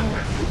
Come